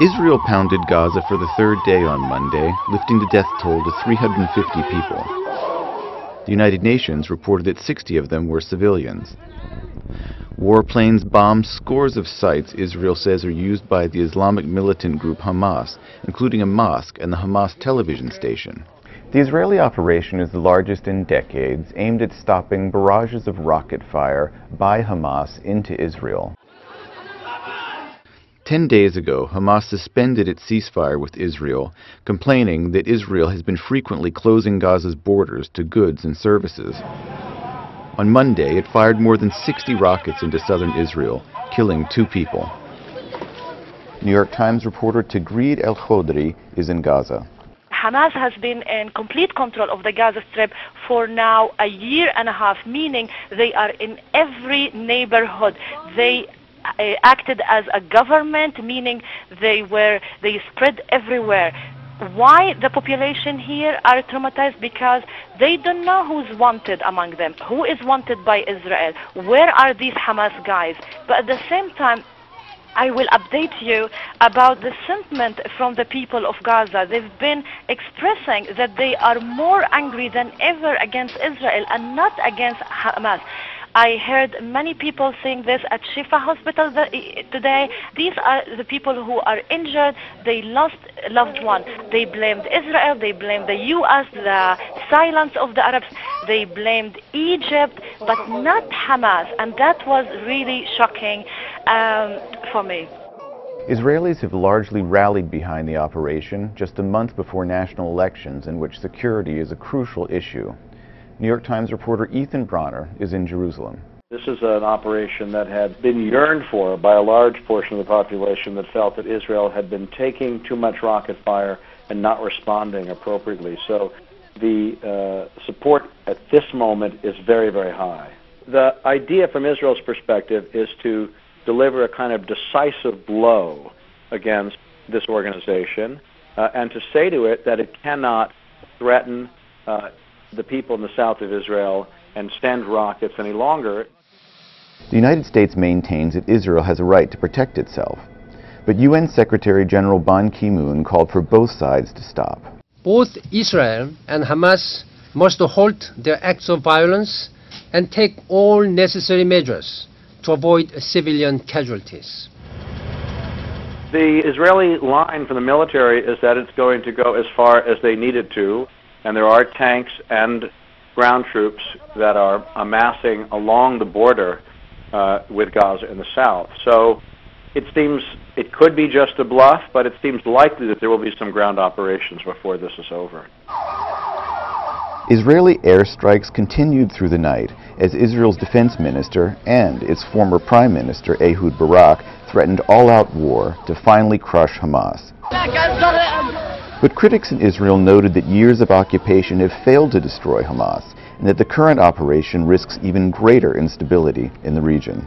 Israel pounded Gaza for the third day on Monday, lifting the death toll to 350 people. The United Nations reported that 60 of them were civilians. Warplanes bombed scores of sites Israel says are used by the Islamic militant group Hamas, including a mosque and the Hamas television station. The Israeli operation is the largest in decades, aimed at stopping barrages of rocket fire by Hamas into Israel. Ten days ago, Hamas suspended its ceasefire with Israel, complaining that Israel has been frequently closing Gaza's borders to goods and services. On Monday, it fired more than 60 rockets into southern Israel, killing two people. New York Times reporter Taghreed El-Khodary is in Gaza. Hamas has been in complete control of the Gaza Strip for now a year and a half, meaning they are in every neighborhood. They Uh, acted as a government, meaning they were they spread everywhere. Why the population here are traumatized? Because they don't know who's wanted among them, who is wanted by Israel, where are these Hamas guys. But at the same time, I will update you about the sentiment from the people of Gaza. They've been expressing that they are more angry than ever against Israel and not against Hamas. I heard many people saying this at Shifa Hospital today. These are the people who are injured. They lost loved ones. They blamed Israel. They blamed the U.S., the silence of the Arabs. They blamed Egypt, but not Hamas. And that was really shocking um, for me. Israelis have largely rallied behind the operation just a month before national elections in which security is a crucial issue. New York Times reporter Ethan Bronner is in Jerusalem. This is an operation that had been yearned for by a large portion of the population that felt that Israel had been taking too much rocket fire and not responding appropriately. So the uh, support at this moment is very, very high. The idea from Israel's perspective is to deliver a kind of decisive blow against this organization uh, and to say to it that it cannot threaten uh, the people in the south of Israel and send rockets any longer. The United States maintains that Israel has a right to protect itself. But UN Secretary General Ban Ki-moon called for both sides to stop. Both Israel and Hamas must halt their acts of violence and take all necessary measures to avoid civilian casualties. The Israeli line from the military is that it's going to go as far as they need it to and there are tanks and ground troops that are amassing along the border uh, with Gaza in the south. So it seems it could be just a bluff, but it seems likely that there will be some ground operations before this is over. Israeli airstrikes continued through the night as Israel's defense minister and its former prime minister Ehud Barak threatened all-out war to finally crush Hamas. But critics in Israel noted that years of occupation have failed to destroy Hamas and that the current operation risks even greater instability in the region.